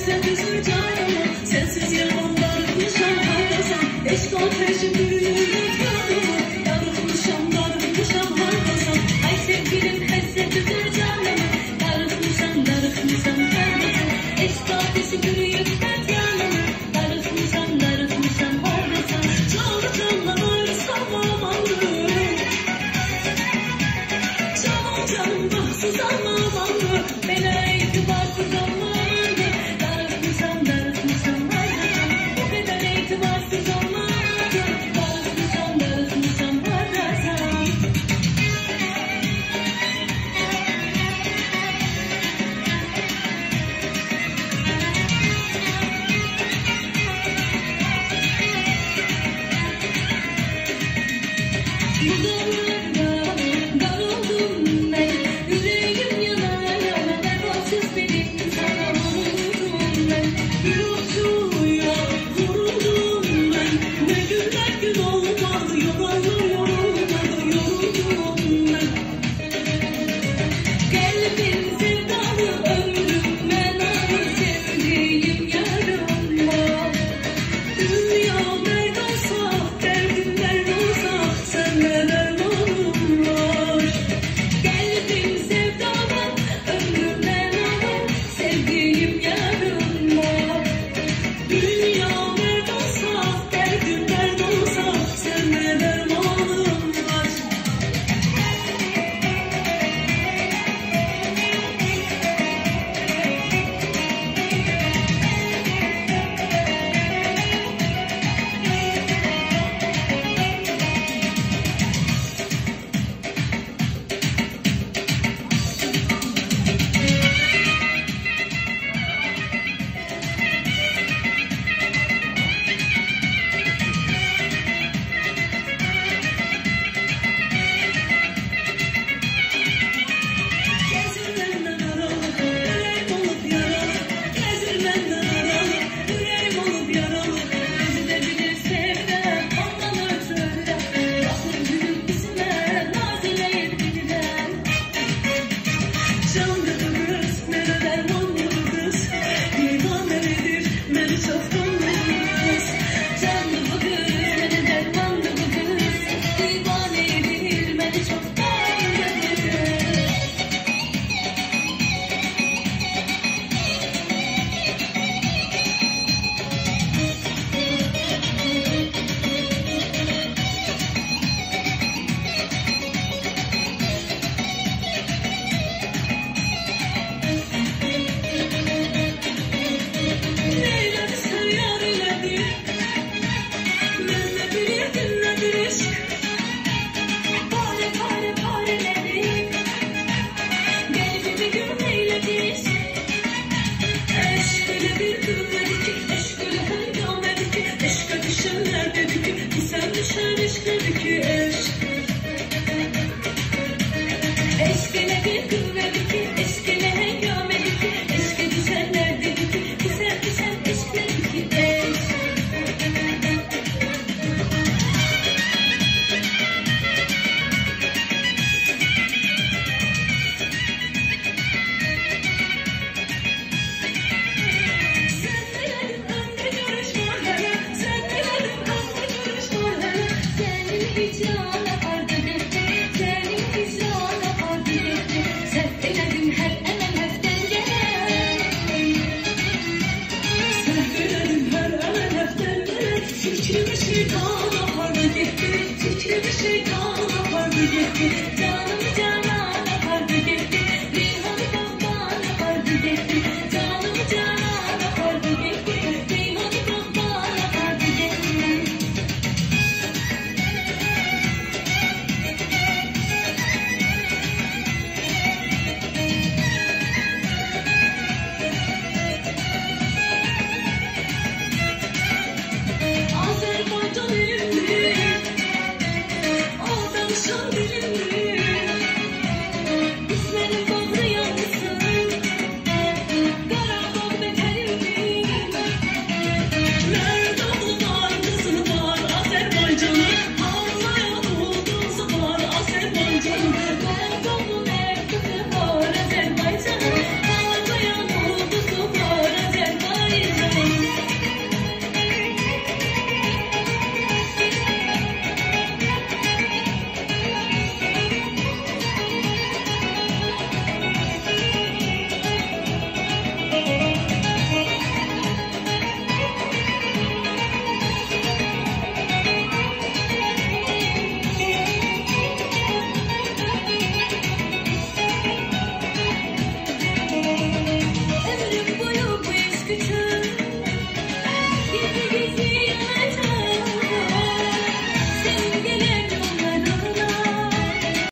hasretisin Bu dağlarda